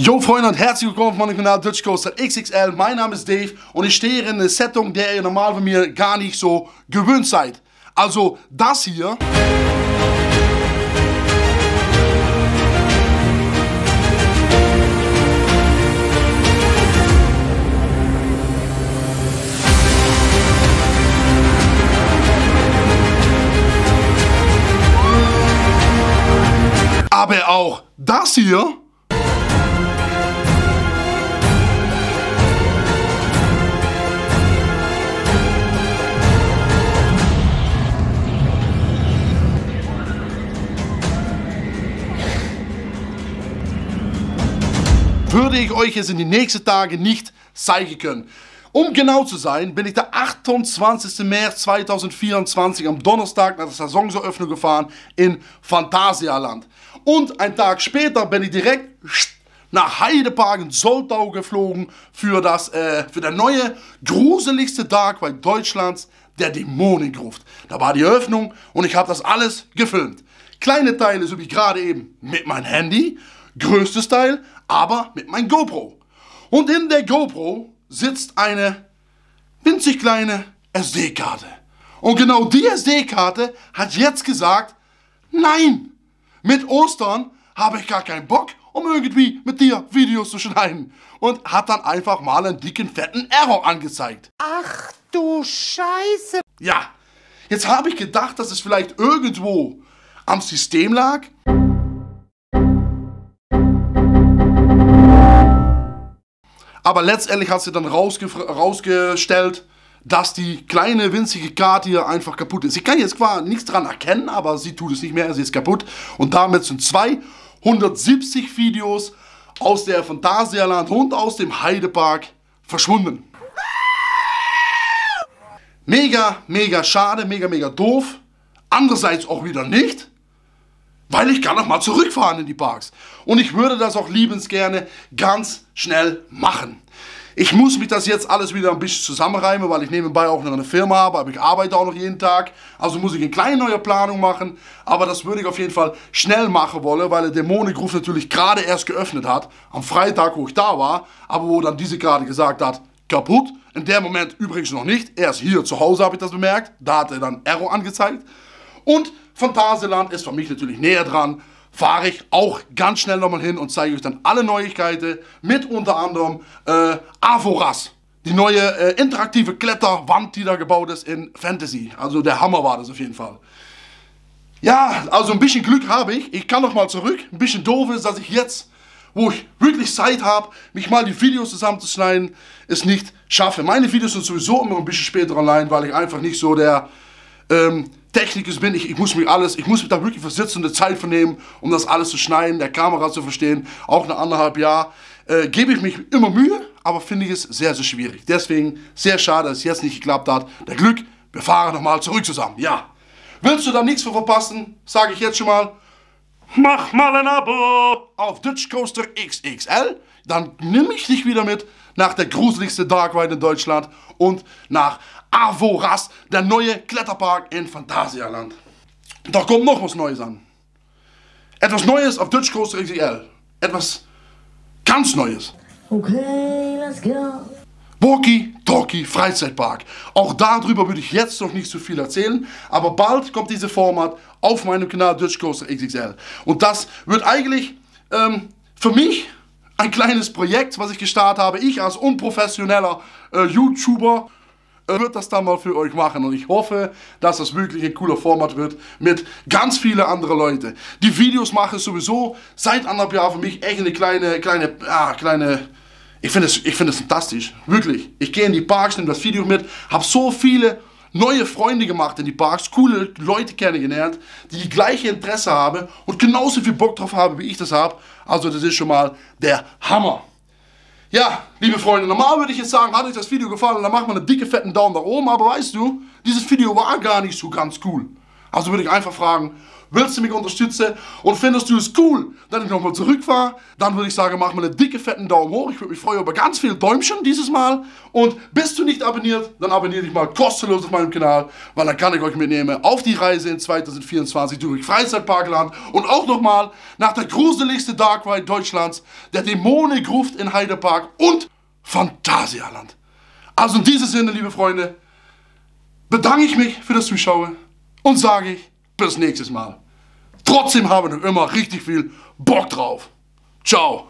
Yo Freunde und herzlich willkommen auf meinem Kanal Dutch Coaster XXL. Mein Name ist Dave und ich stehe in einer Setting, der ihr normal von mir gar nicht so gewöhnt seid. Also das hier. Aber auch das hier. Würde ich euch es in die nächsten Tage nicht zeigen können. Um genau zu sein, bin ich der 28. März 2024 am Donnerstag nach der Saisoneröffnung gefahren in Phantasialand. Und ein Tag später bin ich direkt nach Heidepark in Soltau geflogen für, das, äh, für der neue, gruseligste Tag bei Deutschlands, der Dämonengruft. Da war die Eröffnung und ich habe das alles gefilmt. Kleine Teile, so wie gerade eben, mit meinem Handy. Größtes Teil, aber mit meinem GoPro. Und in der GoPro sitzt eine winzig kleine SD-Karte. Und genau die SD-Karte hat jetzt gesagt, nein, mit Ostern habe ich gar keinen Bock, um irgendwie mit dir Videos zu schneiden. Und hat dann einfach mal einen dicken, fetten Error angezeigt. Ach du Scheiße. Ja, jetzt habe ich gedacht, dass es vielleicht irgendwo am System lag. Aber letztendlich hat sie dann rausgestellt, dass die kleine winzige Karte hier einfach kaputt ist. Ich kann jetzt zwar nichts dran erkennen, aber sie tut es nicht mehr, sie ist kaputt. Und damit sind 270 Videos aus der Phantasialand und aus dem Heidepark verschwunden. Mega, mega schade, mega, mega doof. Andererseits auch wieder nicht, weil ich kann noch mal zurückfahren in die Parks. Und ich würde das auch liebens gerne ganz schnell machen. Ich muss mich das jetzt alles wieder ein bisschen zusammenreimen, weil ich nebenbei auch noch eine Firma habe, aber ich arbeite auch noch jeden Tag. Also muss ich eine kleine neue Planung machen, aber das würde ich auf jeden Fall schnell machen wollen, weil der Dämonengruf natürlich gerade erst geöffnet hat, am Freitag, wo ich da war, aber wo dann diese gerade gesagt hat, kaputt. In dem Moment übrigens noch nicht, erst hier zu Hause habe ich das bemerkt, da hat er dann Error angezeigt. Und Phantasialand ist für mich natürlich näher dran. Fahre ich auch ganz schnell nochmal hin und zeige euch dann alle Neuigkeiten mit unter anderem äh, Avoras. Die neue äh, interaktive Kletterwand, die da gebaut ist in Fantasy. Also der Hammer war das auf jeden Fall. Ja, also ein bisschen Glück habe ich. Ich kann noch mal zurück. Ein bisschen doof ist, dass ich jetzt, wo ich wirklich Zeit habe, mich mal die Videos zusammenzuschneiden, es nicht schaffe. Meine Videos sind sowieso immer ein bisschen später online, weil ich einfach nicht so der ähm, Techniker bin. Ich, ich muss mir alles, ich muss mir da wirklich versitzende Zeit vernehmen, um das alles zu schneiden, der Kamera zu verstehen. Auch eine anderthalb Jahr äh, gebe ich mich immer Mühe, aber finde ich es sehr, sehr schwierig. Deswegen sehr schade, dass es jetzt nicht geklappt hat. Der Glück, wir fahren nochmal zurück zusammen. Ja. Willst du da nichts für verpassen, sage ich jetzt schon mal. Mach mal ein Abo auf Dutch Coaster XXL. Dann nehme ich dich wieder mit nach der gruseligste Dark Ride in Deutschland und nach Avoras, der neue Kletterpark in Phantasialand. Da kommt noch was Neues an. Etwas Neues auf Dutch Coaster XXL. Etwas ganz Neues. Okay, let's go. Walkie Talkie Freizeitpark. Auch darüber würde ich jetzt noch nicht so viel erzählen, aber bald kommt diese Format auf meinem Kanal Dutch Coaster XXL. Und das wird eigentlich ähm, für mich ein kleines Projekt, was ich gestartet habe. Ich als unprofessioneller äh, YouTuber wird das dann mal für euch machen und ich hoffe, dass das wirklich ein cooler Format wird mit ganz vielen anderen Leuten. Die Videos mache ich sowieso seit anderthalb Jahren für mich echt eine kleine, kleine, ah, kleine, ich finde es, es fantastisch, wirklich. Ich gehe in die Parks, nehme das Video mit, habe so viele neue Freunde gemacht in die Parks, coole Leute kennengelernt, die die gleiche Interesse haben und genauso viel Bock drauf haben, wie ich das habe. Also das ist schon mal der Hammer. Ja, liebe Freunde, normal würde ich jetzt sagen, hat euch das Video gefallen, dann macht man einen dicke, fetten Daumen nach oben. Aber weißt du, dieses Video war gar nicht so ganz cool. Also würde ich einfach fragen, willst du mich unterstützen und findest du es cool, dass ich nochmal zurückfahre, dann würde ich sagen, mach mal einen dicke, fetten Daumen hoch. Ich würde mich freuen über ganz viele Däumchen dieses Mal. Und bist du nicht abonniert, dann abonniere dich mal kostenlos auf meinem Kanal, weil dann kann ich euch mitnehmen auf die Reise in 2024 durch Freizeitparkland und auch nochmal nach der gruseligste Dark Ride Deutschlands, der Dämonengruft in Heidepark und Phantasialand. Also in diesem Sinne, liebe Freunde, bedanke ich mich für das Zuschauen und sage ich bis nächstes Mal. Trotzdem haben wir noch immer richtig viel Bock drauf. Ciao.